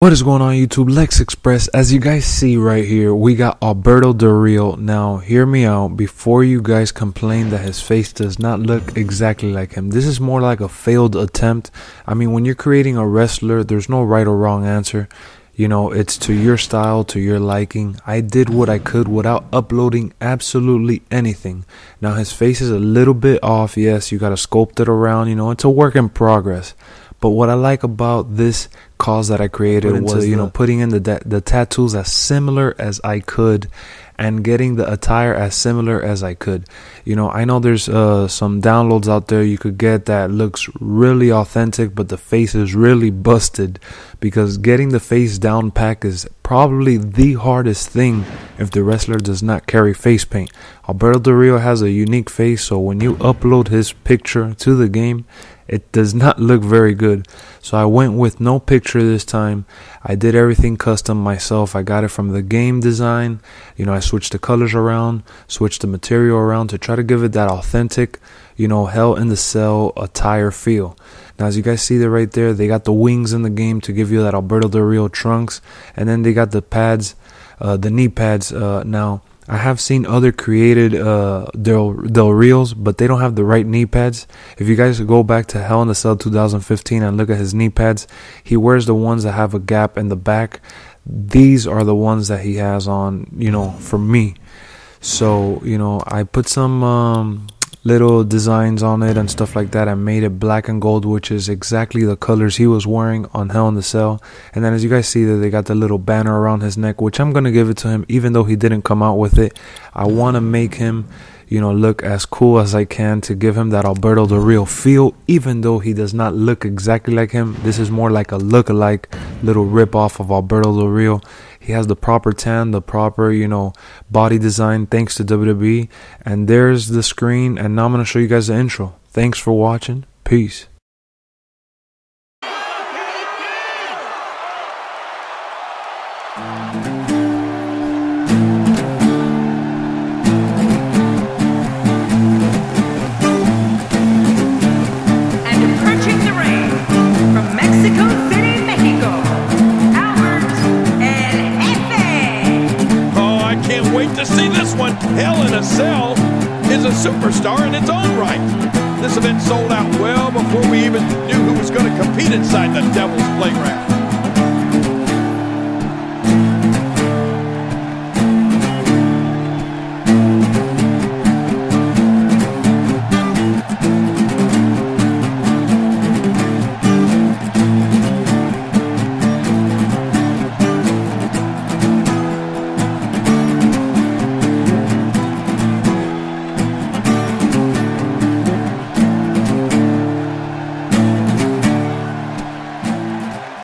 What is going on YouTube? Lexx Express. As you guys see right here, we got Alberto Del Rio. Now, hear me out before you guys complain that his face does not look exactly like him. This is more like a failed attempt. I mean, when you're creating a wrestler, there's no right or wrong answer. You know, it's to your style, to your liking. I did what I could without uploading absolutely anything. Now, his face is a little bit off. Yes, you got to sculpt it around. You know, it's a work in progress. But what I like about this cause that I created was, you know, putting in the the tattoos as similar as I could, and getting the attire as similar as I could. You know, I know there's uh, some downloads out there you could get that looks really authentic, but the face is really busted because getting the face down pack is probably the hardest thing if the wrestler does not carry face paint. Alberto Del Rio has a unique face, so when you upload his picture to the game, it does not look very good. So I went with no picture this time. I did everything custom myself. I got it from the game design. You know, I switched the colors around, switched the material around to try to give it that authentic, you know, hell in the cell attire feel. Now, as you guys see there right there, they got the wings in the game to give you that Alberto Del Rio trunks, and then they got the pads, uh, the knee pads. Uh, now, I have seen other created uh, Del, Del Rios, but they don't have the right knee pads. If you guys go back to Hell in the Cell 2015 and look at his knee pads, he wears the ones that have a gap in the back. These are the ones that he has on, you know, for me. So, you know, I put some um, little designs on it and stuff like that. I made it black and gold, which is exactly the colors he was wearing on Hell in the Cell. And then as you guys see that they got the little banner around his neck, which I'm gonna give it to him, even though he didn't come out with it. I want to make him, you know, look as cool as I can to give him that Alberto Del Rio feel, even though he does not look exactly like him. This is more like a look-alike little rip off of Alberto Del Rio. He has the proper tan, the proper, you know, body design thanks to WWE. And there's the screen. And now I'm going to show you guys the intro. Thanks for watching. Peace. Hell in a Cell is a superstar in its own right. This event sold out well before we even knew who was going to compete inside the Devil's Playground.